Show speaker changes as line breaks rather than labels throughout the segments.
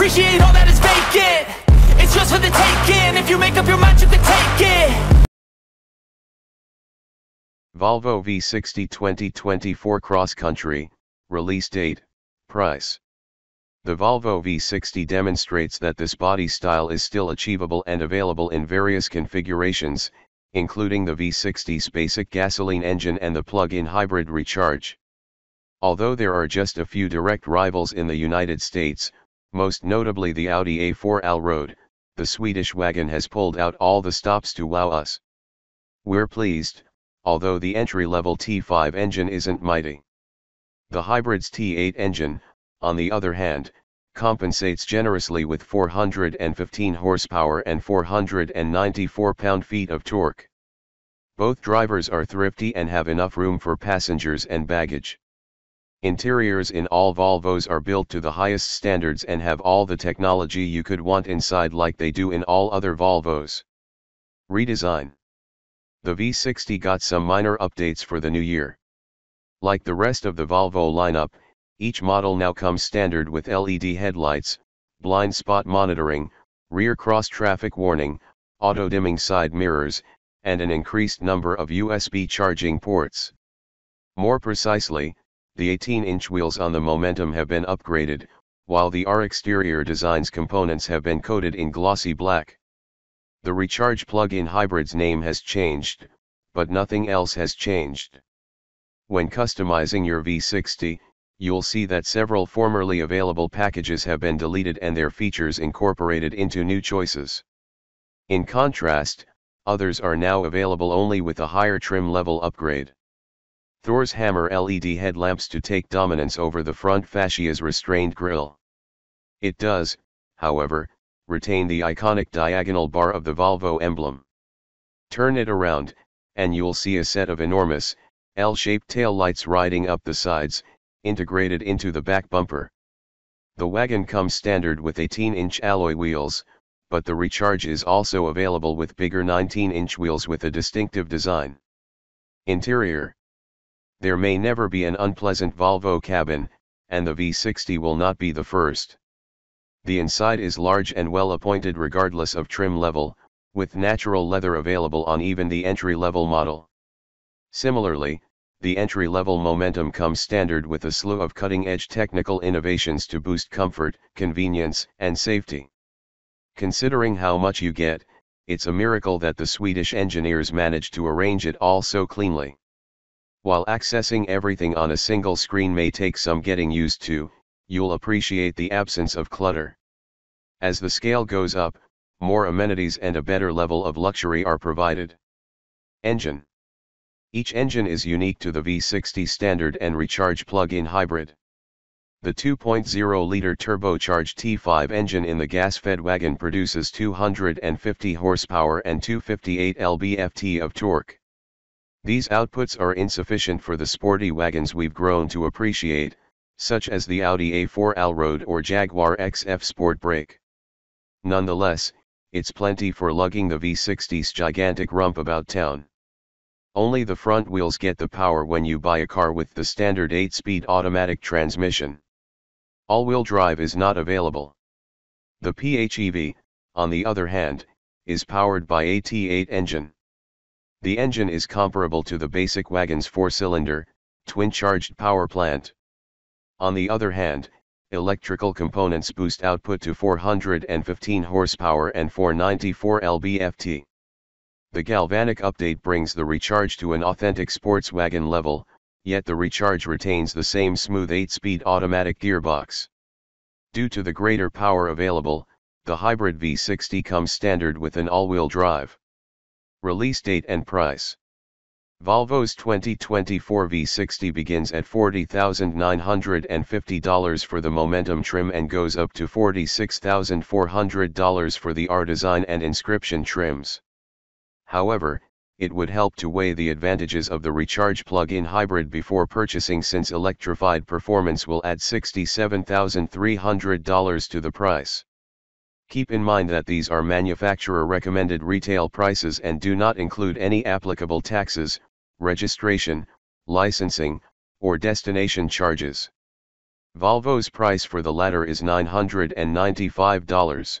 appreciate all that is vacant. It's yours for the taking. If you make up your mind you can take it.
Volvo V60 2024 Cross Country, Release Date, Price. The Volvo V60 demonstrates that this body style is still achievable and available in various configurations, including the V60's basic gasoline engine and the plug-in hybrid recharge. Although there are just a few direct rivals in the United States, most notably the Audi A4 Allroad, the Swedish wagon has pulled out all the stops to wow us. We're pleased, although the entry-level T5 engine isn't mighty. The hybrid's T8 engine, on the other hand, compensates generously with 415 horsepower and 494 pound-feet of torque. Both drivers are thrifty and have enough room for passengers and baggage. Interiors in all Volvos are built to the highest standards and have all the technology you could want inside like they do in all other Volvos. Redesign The V60 got some minor updates for the new year. Like the rest of the Volvo lineup, each model now comes standard with LED headlights, blind spot monitoring, rear cross traffic warning, auto dimming side mirrors, and an increased number of USB charging ports. More precisely, the 18-inch wheels on the Momentum have been upgraded, while the R exterior design's components have been coated in glossy black. The Recharge plug-in hybrid's name has changed, but nothing else has changed. When customizing your V60, you'll see that several formerly available packages have been deleted and their features incorporated into new choices. In contrast, others are now available only with a higher trim level upgrade. Thor's Hammer LED headlamps to take dominance over the front fascia's restrained grille. It does, however, retain the iconic diagonal bar of the Volvo emblem. Turn it around, and you'll see a set of enormous, L-shaped tail lights riding up the sides, integrated into the back bumper. The wagon comes standard with 18-inch alloy wheels, but the Recharge is also available with bigger 19-inch wheels with a distinctive design. Interior there may never be an unpleasant Volvo cabin, and the V60 will not be the first. The inside is large and well appointed regardless of trim level, with natural leather available on even the entry-level model. Similarly, the entry-level Momentum comes standard with a slew of cutting-edge technical innovations to boost comfort, convenience, and safety. Considering how much you get, it's a miracle that the Swedish engineers managed to arrange it all so cleanly. While accessing everything on a single screen may take some getting used to, you'll appreciate the absence of clutter. As the scale goes up, more amenities and a better level of luxury are provided. Engine Each engine is unique to the V60 standard and recharge plug-in hybrid. The 2.0-liter turbocharged T5 engine in the gas-fed wagon produces 250 horsepower and 258 lb-ft of torque. These outputs are insufficient for the sporty wagons we've grown to appreciate, such as the Audi A4 Allroad or Jaguar XF Sportbrake. Nonetheless, it's plenty for lugging the V60's gigantic rump about town. Only the front wheels get the power when you buy a car with the standard 8-speed automatic transmission. All-wheel drive is not available. The PHEV, on the other hand, is powered by a T8 engine. The engine is comparable to the basic wagon's four-cylinder, twin-charged power plant. On the other hand, electrical components boost output to 415 horsepower and 494 lb-ft. The galvanic update brings the recharge to an authentic sports wagon level, yet the recharge retains the same smooth 8-speed automatic gearbox. Due to the greater power available, the hybrid V60 comes standard with an all-wheel drive. Release date and price. Volvo's 2024 V60 begins at $40,950 for the Momentum trim and goes up to $46,400 for the R design and inscription trims. However, it would help to weigh the advantages of the Recharge plug-in hybrid before purchasing since electrified performance will add $67,300 to the price. Keep in mind that these are manufacturer recommended retail prices and do not include any applicable taxes, registration, licensing, or destination charges. Volvo's price for the latter is $995.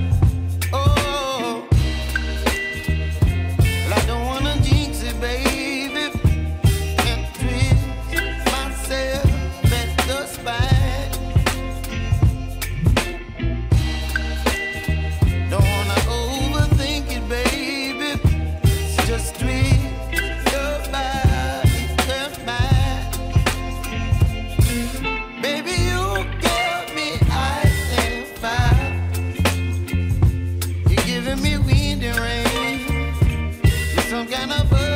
You're